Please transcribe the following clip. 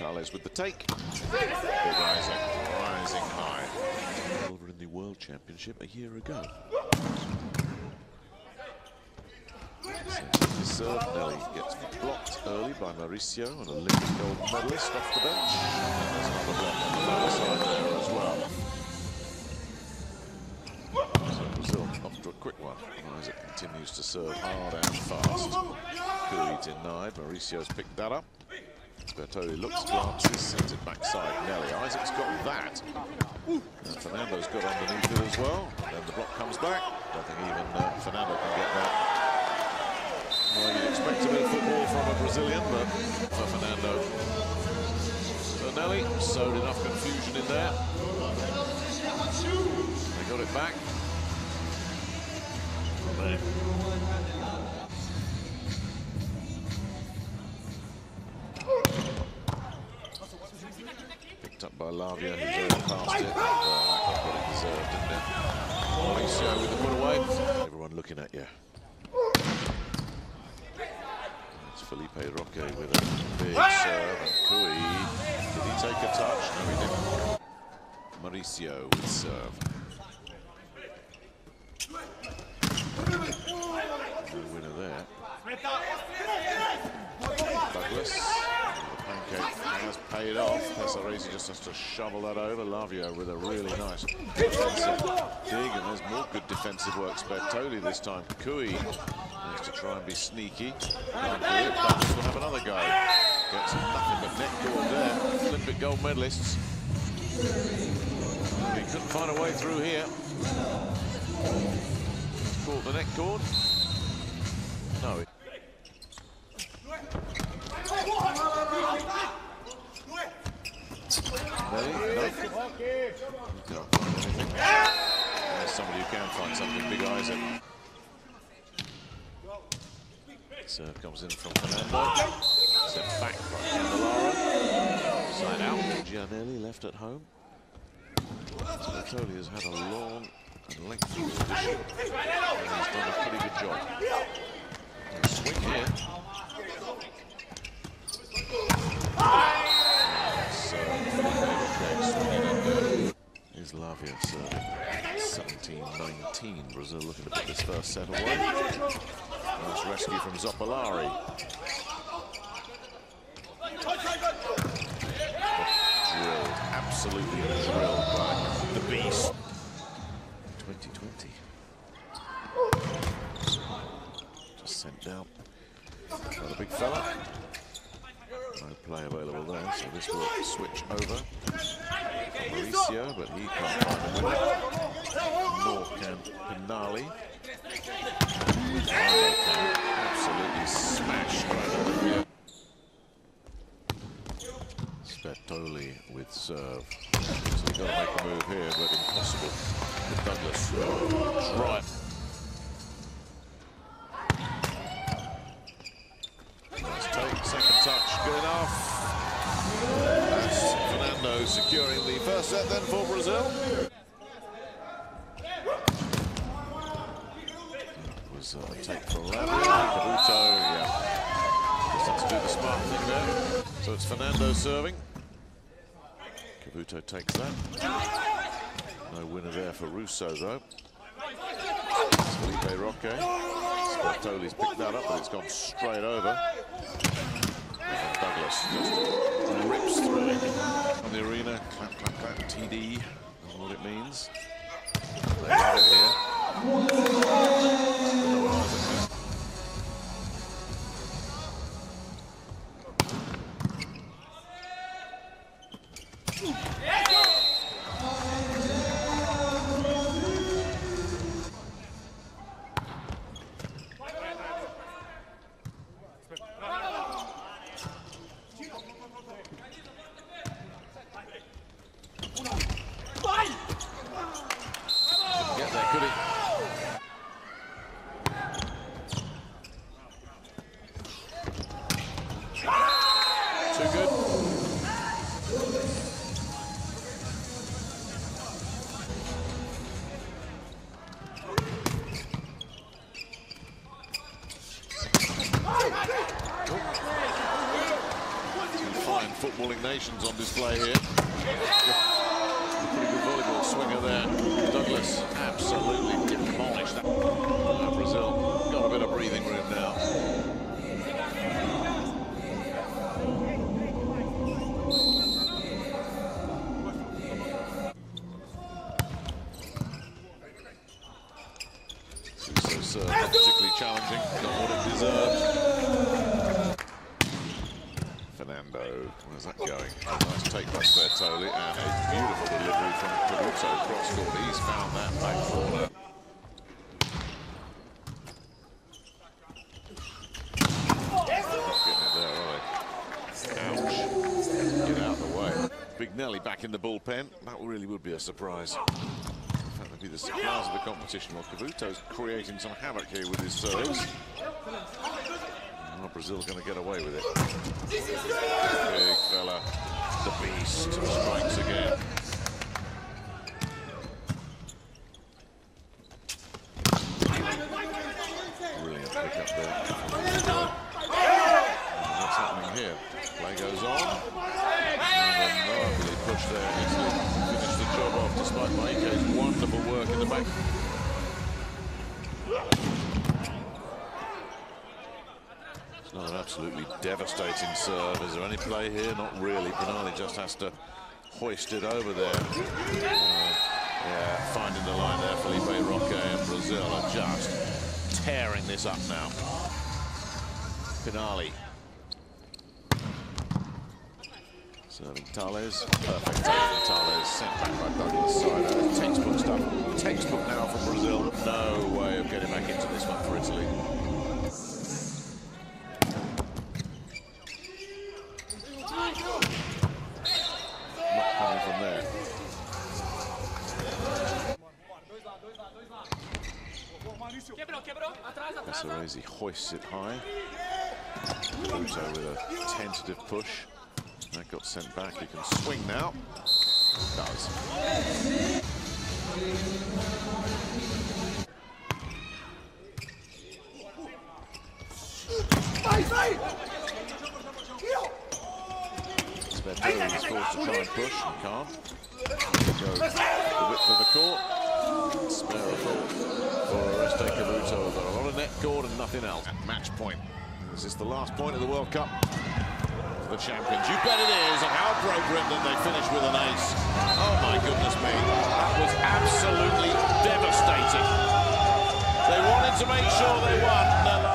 Thales with the take. Isac rising high. Silver in the World Championship a year ago. Serve, Nelli gets blocked early by Mauricio and a Olympic gold medalist off the bench. And there's another block on the far side there as well. So Brazil off to a quick one. Isac continues to serve hard and fast. Cui denied. Mauricio's picked that up. Bertoli looks, glances, sends it backside. Nelli. Isac's got that. And Fernando's got underneath it as well. Then the block comes back. I Don't think even uh, Fernando can get that. Well, you'd expect a bit of football from a Brazilian, but for Fernando. Nelli sowed enough confusion in there. They got it back. Picked Lavia, who's over past it. Well, that what he deserved, didn't it? Mauricio with the put away. Everyone looking at you. It's Felipe Roque with a big serve. And Cui, did he take a touch? No, he didn't. Mauricio with serve. No winner there. Douglas. The pancake has paid off. Pesaresi just has to shovel that over. Lavia with a really nice defensive dig, and there's more good defensive work. Bertoli this time. Cui needs to try and be sneaky. It. Will have another go. Gets nothing but net goal there. Olympic gold medalists. He couldn't find a way through here. Caught the net cord. No. It... Ready? No. Can't find anything. There's somebody who can find something. Big Isac. Serve comes in from Fernando. Sent back by Candellaro. Side out. Giannelli left at home. Bertoli has had a long and lengthy audition. And he's done a pretty good job. And swing here. Is Lavia serving 17-19. Brazil looking to put this first set away. Nice rescue from Zoppolari. Drilled, absolutely drilled by the beast. 2020. Just sent down. Another big fella. No play available there, so this will switch over. Mauricio, but he can't find a winner. Nor can Pinali. Absolutely smashed right over here. Bertoli with serve. So he's got to make a move here, but impossible with Douglas. Take, second touch, good enough. That's Fernando securing the first set then for Brazil. Was a take Lavia, Cavuto, yeah. Just has to do the smart thing there. So it's Fernando serving. Cavuto takes that. No winner there for Russo, though. It's Felipe Roque. Bertoli's picked that up, but it's gone straight over. And Douglas just rips through on the arena. Clap, clap, clap, TD. That's what it means. They have it here. Footballing nations on display here. Pretty good volleyball swinger there. Douglas absolutely demolished that. Uh, Brazil got a bit of breathing room now. Sousa's uh, particularly challenging, not what it deserved. Fernando, where's that going? Oh, nice take by Sbertoli and a beautiful delivery from Caruso cross court. He's found that back corner. Ouch. Get out the way. Big Nelli back in the bullpen. That really would be a surprise That would be the surprise of the competition. Well, Cavuto's creating some havoc here with his serves. Well, Brazil's going to get away with it. Big fella, the beast, strikes again. Brilliant pick up there. What's happening here? Play goes on. And then push there job off despite Maique's wonderful work in the back. It's not an absolutely devastating serve. Is there any play here? Not really. Pinali just has to hoist it over there. Uh, yeah, finding the line there. Felipe Roque and Brazil are just tearing this up now. Finale Serving Thales. Perfect take Thales. Sent back by Douglas Sider. Textbook stuff. Textbook now from Brazil. No way of getting back into this one for Italy. Not coming from there. Casorese hoists it high. Pluto with a tentative push. That got sent back. He can swing now. Does. Sbertoli is forced to try and push and can't. Go the width of the court. Thought for Oreste Cavuto. A lot of net cord and nothing else. At match point. Is this the last point of the World Cup? the champions. You bet it is, and how appropriate that they finish with an ace. Oh my goodness me, that was absolutely devastating. They wanted to make sure they won.